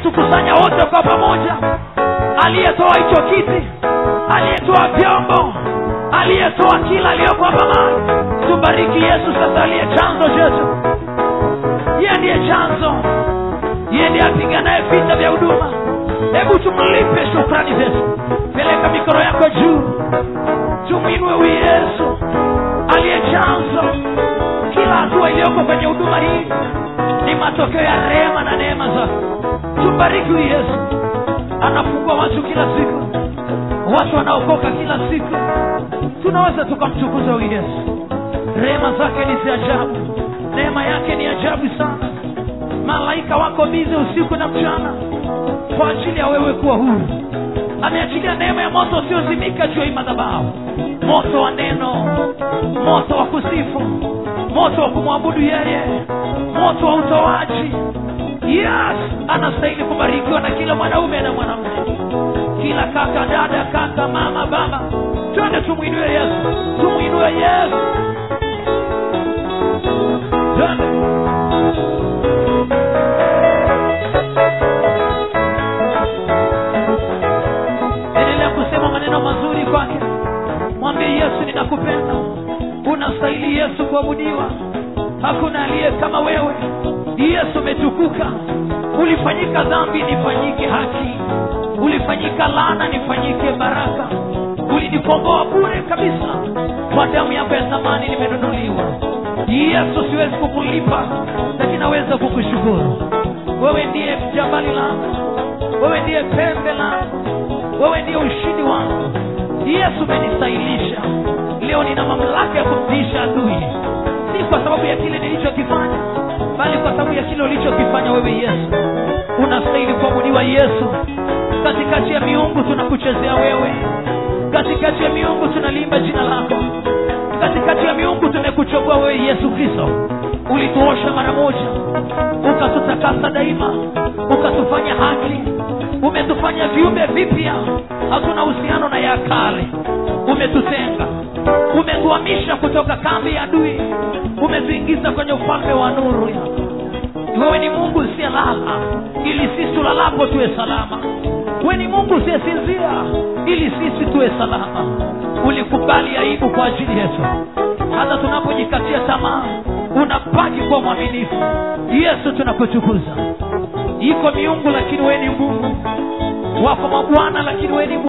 aliyetukusanya wote kwa pamoja. Aliyetoa hicho kiti aliyetoa vyombo aliyetoa kila aliyoko hapa mali tubariki yesu sasa aliye chanzo chetu. Yeye ndiye chanzo. Yeye ndiye apiganaye vita vya huduma. Hebu tumlipe shukrani zetu peleka mikono yako juu. Tumwinwe huyu yesu aliye chanzo. Kila hatua iliyoko kwenye huduma hii ni matokeo ya rehema na neema zake tubariki huyu yesu. Anafungua watu kila siku. Watu wanaokoka kila siku. Tunaweza tukamtukuza huyu yesu. Rehema zake ni za ajabu. Neema yake ni ajabu sana. Malaika wako bize usiku na mchana kwa ajili ya wewe kuwa huru. Ameachilia neema ya moto usiozimika juu ya hii moto wa neno moto wa kusifu moto wa kumwabudu yeye moto wa utoaji. Yes anastahili kubarikiwa na kila mwanaume na mwanamke. Kila kaka dada kaka mama baba twende tumwinue yesu tumwinue yesu. Twende. Endelea kusema maneno mazuri kwake unastahili yesu kuabudiwa. Hakuna aliye kama wewe. Yesu umetukuka. Ulifanyika dhambi nifanyike haki. Ulifanyika lana nifanyike baraka. Ulinikomboa bure kabisa. Kwa damu yako ya thamani nimenunuliwa. Yesu siwezi kukulipa lakini naweza kukushukuru. Wewe ndiye jabali langu. Wewe ndiye pembe langu. Wewe ndiye ushindi wangu yesu umenistahilisha leo nina mamlaka ya kumtiisha adui. Si kwa sababu ya kile nilichokifanya bali kwa sababu ya kile ulichokifanya wewe yesu. Unastahili kuabudiwa yesu. Katikati ya miungu tunakuchezea wewe. Katikati ya miungu tunalimba jina lako. Katikati ya miungu tumekuchagua wewe yesu kristo ulituosha mara moja ukatutakasa daima ukatufanya haki umetufanya viumbe vipya. Hatuna uhusiano na ya kale umetutenga umetuhamisha kutoka kambi ya adui umetuingiza kwenye ufalme wa nuru. Yako wewe ni mungu usiyelala ili sisi tulalapo tuwe salama. Wewe ni mungu usiyesinzia ili sisi tuwe salama. Ulikubali aibu kwa ajili yetu mwaminifu yesu tunakutukuza. Iko miungu lakini weni ni mungu. Wako mabwana lakini weni ni